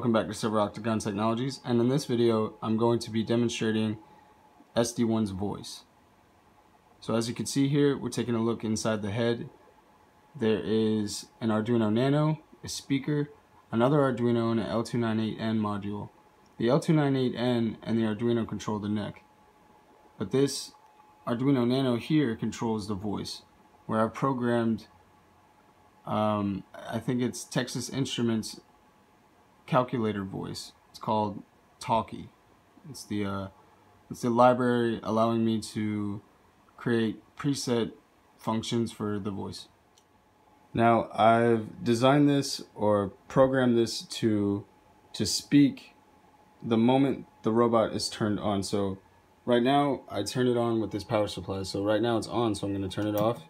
Welcome back to Silver Octagon Technologies and in this video I'm going to be demonstrating SD1's voice. So as you can see here we're taking a look inside the head. There is an Arduino Nano, a speaker, another Arduino and an L298N module. The L298N and the Arduino control the neck. But this Arduino Nano here controls the voice where I've programmed um, I think it's Texas Instruments calculator voice. It's called Talkie. It's the uh, it's the library allowing me to create preset functions for the voice. Now I've designed this or programmed this to to speak the moment the robot is turned on. So right now I turn it on with this power supply. So right now it's on, so I'm going to turn it off.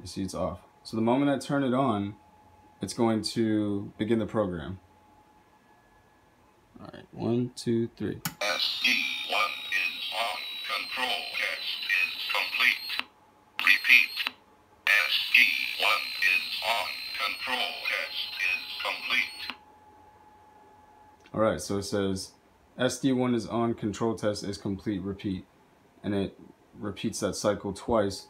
You see it's off. So the moment I turn it on, it's going to begin the program. All right, one, two, three. SD1 is on. Control test is complete. Repeat. SD1 is on. Control test is complete. All right, so it says SD1 is on, control test is complete, repeat. And it repeats that cycle twice.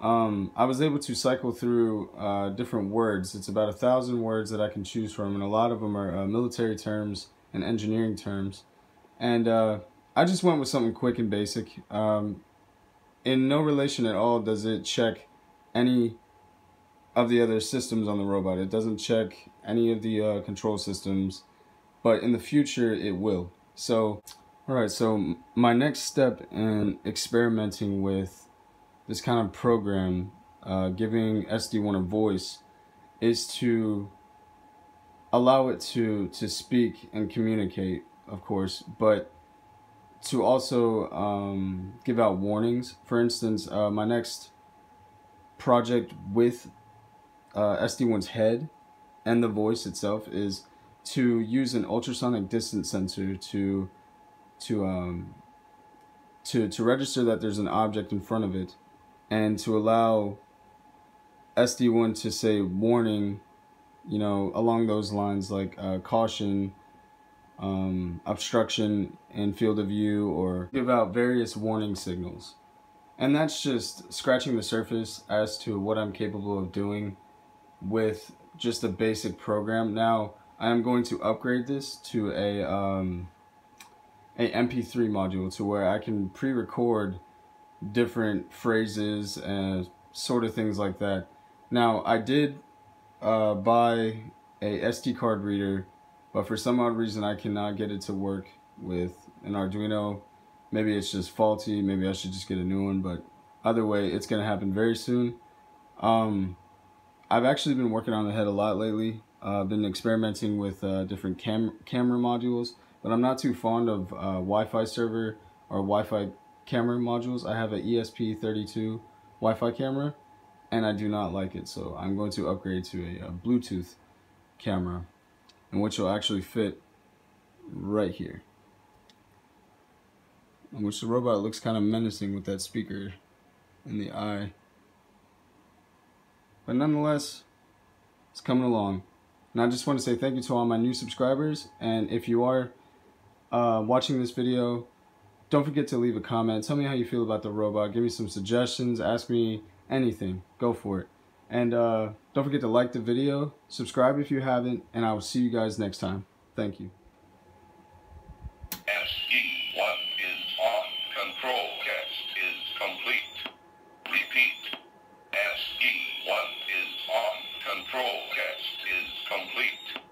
Um, I was able to cycle through uh, different words. It's about a thousand words that I can choose from, and a lot of them are uh, military terms and engineering terms. And uh, I just went with something quick and basic. Um, in no relation at all does it check any of the other systems on the robot. It doesn't check any of the uh, control systems, but in the future it will. So, all right, so my next step in experimenting with this kind of program, uh, giving SD1 a voice, is to allow it to to speak and communicate, of course, but to also um, give out warnings. For instance, uh, my next project with uh, SD1's head and the voice itself is to use an ultrasonic distance sensor to to um, to to register that there's an object in front of it, and to allow SD1 to say warning you know, along those lines, like uh, caution, um, obstruction in field of view, or give out various warning signals. And that's just scratching the surface as to what I'm capable of doing with just a basic program. Now, I am going to upgrade this to a, um, a MP3 module to where I can pre-record different phrases and sort of things like that. Now, I did uh, buy a SD card reader, but for some odd reason I cannot get it to work with an Arduino. Maybe it's just faulty, maybe I should just get a new one, but either way, it's going to happen very soon. Um, I've actually been working on the head a lot lately. Uh, I've been experimenting with uh, different cam camera modules, but I'm not too fond of uh, Wi-Fi server or Wi-Fi camera modules. I have an ESP32 Wi-Fi camera, and I do not like it. So I'm going to upgrade to a, a Bluetooth camera, and which will actually fit right here. In which the robot looks kind of menacing with that speaker in the eye. But nonetheless, it's coming along. And I just want to say thank you to all my new subscribers. And if you are uh, watching this video, don't forget to leave a comment. Tell me how you feel about the robot. Give me some suggestions. Ask me anything, go for it. And uh, don't forget to like the video, subscribe if you haven't, and I will see you guys next time. Thank you. SD1 is on. Control test is complete. Repeat. SD1 is on. Control test is complete.